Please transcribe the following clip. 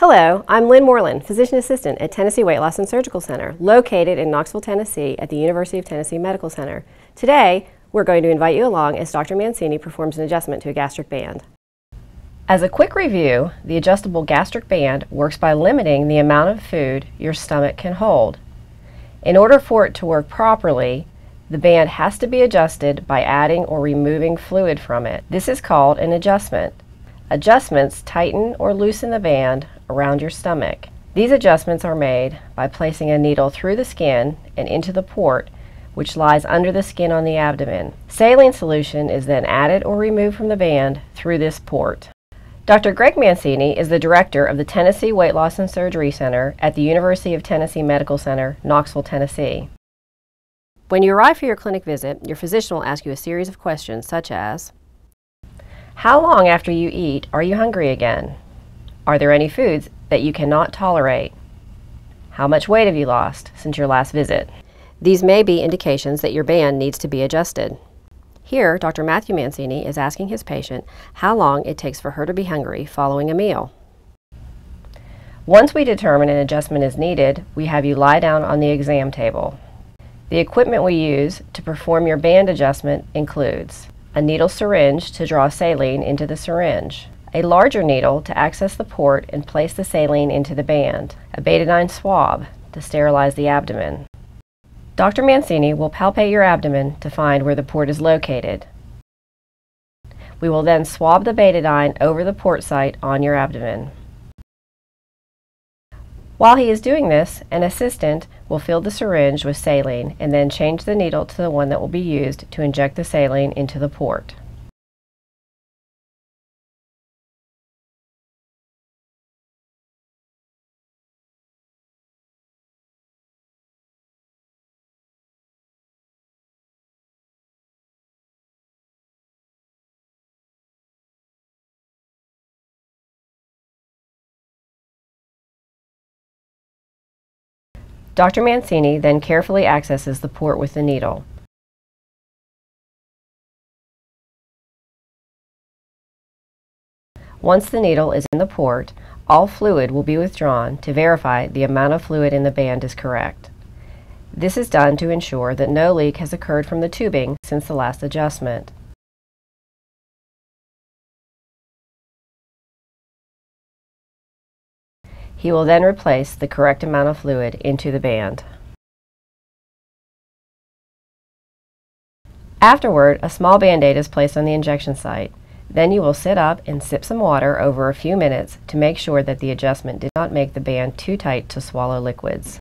Hello, I'm Lynn Moreland, Physician Assistant at Tennessee Weight Loss and Surgical Center, located in Knoxville, Tennessee at the University of Tennessee Medical Center. Today, we're going to invite you along as Dr. Mancini performs an adjustment to a gastric band. As a quick review, the adjustable gastric band works by limiting the amount of food your stomach can hold. In order for it to work properly, the band has to be adjusted by adding or removing fluid from it. This is called an adjustment. Adjustments tighten or loosen the band around your stomach. These adjustments are made by placing a needle through the skin and into the port which lies under the skin on the abdomen. Saline solution is then added or removed from the band through this port. Dr. Greg Mancini is the director of the Tennessee Weight Loss and Surgery Center at the University of Tennessee Medical Center, Knoxville, Tennessee. When you arrive for your clinic visit, your physician will ask you a series of questions such as how long after you eat are you hungry again? Are there any foods that you cannot tolerate? How much weight have you lost since your last visit? These may be indications that your band needs to be adjusted. Here, Dr. Matthew Mancini is asking his patient how long it takes for her to be hungry following a meal. Once we determine an adjustment is needed, we have you lie down on the exam table. The equipment we use to perform your band adjustment includes a needle syringe to draw saline into the syringe, a larger needle to access the port and place the saline into the band, a betadine swab to sterilize the abdomen. Dr. Mancini will palpate your abdomen to find where the port is located. We will then swab the betadine over the port site on your abdomen. While he is doing this, an assistant will fill the syringe with saline and then change the needle to the one that will be used to inject the saline into the port. Dr. Mancini then carefully accesses the port with the needle. Once the needle is in the port, all fluid will be withdrawn to verify the amount of fluid in the band is correct. This is done to ensure that no leak has occurred from the tubing since the last adjustment. He will then replace the correct amount of fluid into the band. Afterward, a small band-aid is placed on the injection site. Then you will sit up and sip some water over a few minutes to make sure that the adjustment did not make the band too tight to swallow liquids.